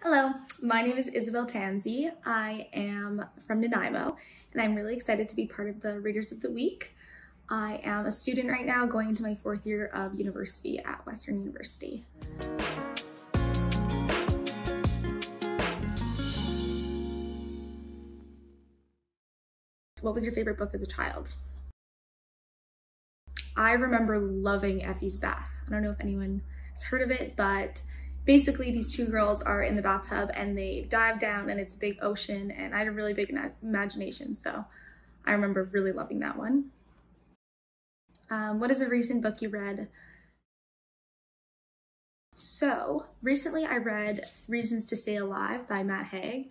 Hello, my name is Isabel Tansey. I am from Nanaimo and I'm really excited to be part of the Readers of the Week. I am a student right now going into my fourth year of university at Western University. What was your favorite book as a child? I remember loving Effie's Bath. I don't know if anyone has heard of it, but basically these two girls are in the bathtub and they dive down and it's a big ocean and I had a really big imagination so I remember really loving that one. Um, what is a recent book you read? So recently I read Reasons to Stay Alive by Matt Haig.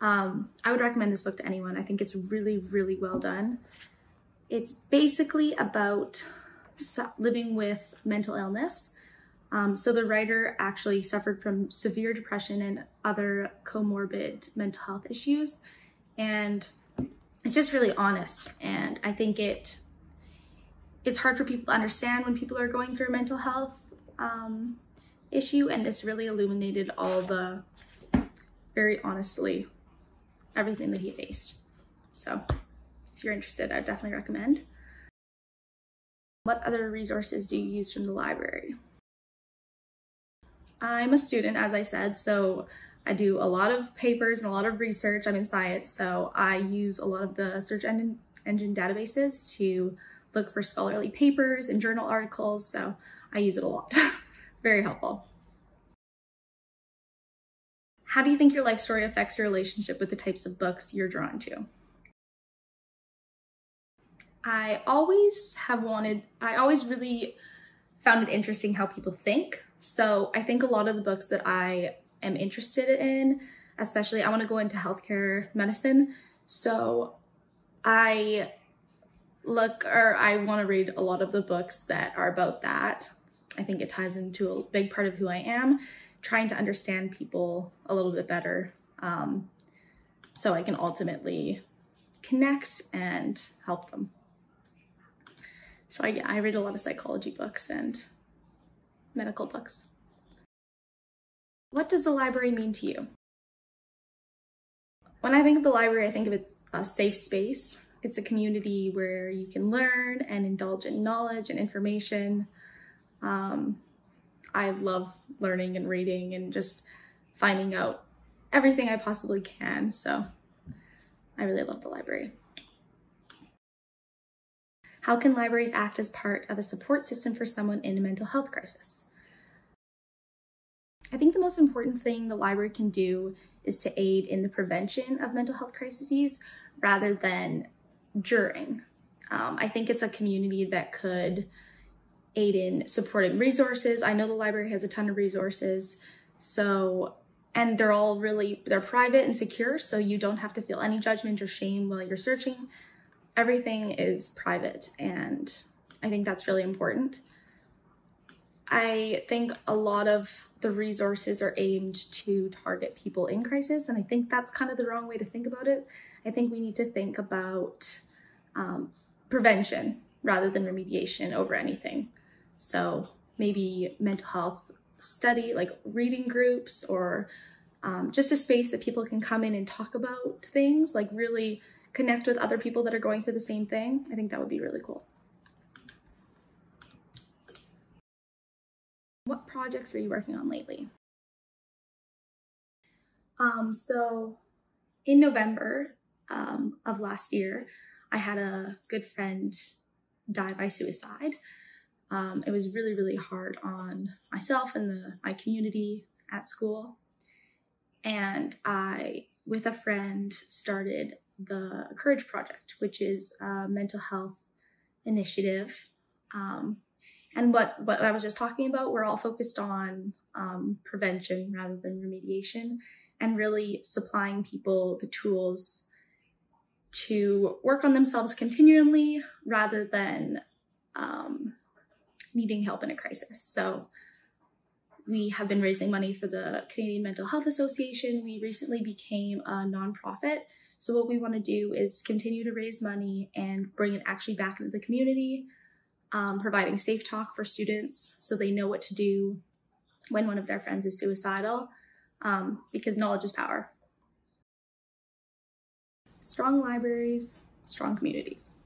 Um, I would recommend this book to anyone. I think it's really, really well done. It's basically about living with mental illness um, so the writer actually suffered from severe depression and other comorbid mental health issues. And it's just really honest. And I think it it's hard for people to understand when people are going through a mental health um, issue. And this really illuminated all the, very honestly, everything that he faced. So if you're interested, I'd definitely recommend. What other resources do you use from the library? I'm a student, as I said, so I do a lot of papers and a lot of research. I'm in science, so I use a lot of the search engine, engine databases to look for scholarly papers and journal articles, so I use it a lot. Very helpful. How do you think your life story affects your relationship with the types of books you're drawn to? I always have wanted, I always really found it interesting how people think. So I think a lot of the books that I am interested in, especially I want to go into healthcare medicine. So I look or I want to read a lot of the books that are about that. I think it ties into a big part of who I am, trying to understand people a little bit better um, so I can ultimately connect and help them. So I, yeah, I read a lot of psychology books and medical books. What does the library mean to you? When I think of the library, I think of it a safe space. It's a community where you can learn and indulge in knowledge and information. Um, I love learning and reading and just finding out everything I possibly can. So I really love the library. How can libraries act as part of a support system for someone in a mental health crisis? I think the most important thing the library can do is to aid in the prevention of mental health crises rather than during. Um, I think it's a community that could aid in supporting resources. I know the library has a ton of resources, so and they're all really they're private and secure, so you don't have to feel any judgment or shame while you're searching. Everything is private, and I think that's really important. I think a lot of the resources are aimed to target people in crisis, and I think that's kind of the wrong way to think about it. I think we need to think about um, prevention rather than remediation over anything. So maybe mental health study, like reading groups, or um, just a space that people can come in and talk about things, like really connect with other people that are going through the same thing. I think that would be really cool. What projects are you working on lately? Um, so in November um, of last year, I had a good friend die by suicide. Um, it was really, really hard on myself and the, my community at school. And I, with a friend, started the Courage Project, which is a mental health initiative um, and what, what I was just talking about, we're all focused on um, prevention rather than remediation and really supplying people the tools to work on themselves continually rather than um, needing help in a crisis. So we have been raising money for the Canadian Mental Health Association. We recently became a nonprofit. So what we want to do is continue to raise money and bring it actually back into the community um, providing safe talk for students so they know what to do when one of their friends is suicidal, um, because knowledge is power. Strong libraries, strong communities.